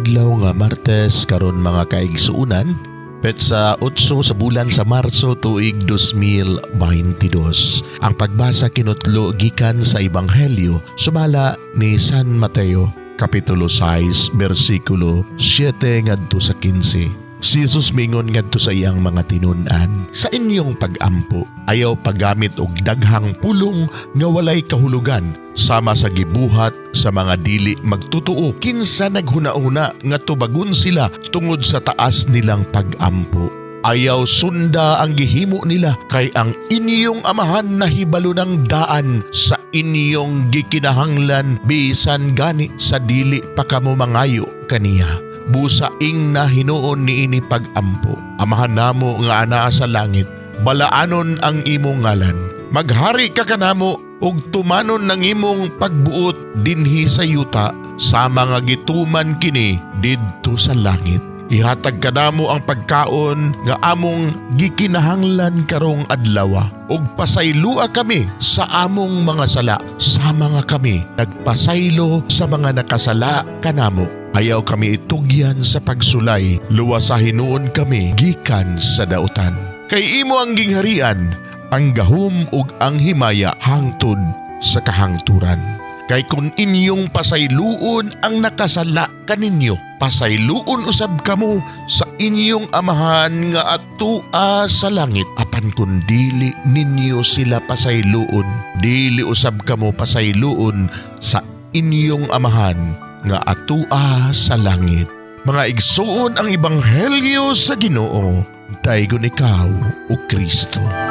adlaw nga Martes karon mga kaigsuunan petsa 8 sa bulan sa Marso tuig 2022. Ang pagbasa kinutlo gikan sa Ebanghelyo sumala ni San Mateo kapitulo 6 bersikulo 7 ngadto sa 15. Si Jesus mingon ngadto sa iyang mga tinunan, sa inyong pagampo, ayaw paggamit og daghang pulong nga walay kahulugan sama sa gibuhat sa mga dili magtutuo kinsa naghuna-una nga tubagon sila tungod sa taas nilang pagampo. Ayaw sunda ang gihimo nila kay ang inyong amahan na hibalo ng daan sa inyong gikinahanglan bisan gani sa dili pa kamo mangayo kaniya busaing na hinuon ni ini pagampo. Amahan namo nga anaa sa langit, balaanon ang imong ngalan. Maghari ka kanamo ug tumanon ng imong pagbuot dinhi sa yuta sa mga gituman kini didto sa langit. Ihatag kanamo ang pagkaon nga among gikinahanglan karong adlaw ug pasaylua kami sa among mga sala sama nga kami nagpasaylo sa mga nakasala kanamo Ayaw kami itugyan sa pagsulay, luwas sa hinuon kami gikan sa dautan. Kay imo ang gingharian, ang gahom ug ang himaya hangtod sa kahangturan. Kay kung inyong pasayluon ang nakasala kaninyo, pasayluon usab kamo sa inyong amahan nga atua sa langit. Apan kung dili ninyo sila pasayluon, dili usab kamo pasayluon sa inyong amahan nga atua sa langit. Mga igsuon ang ebanghelyo sa Ginoo, daygon ikaw o Kristo.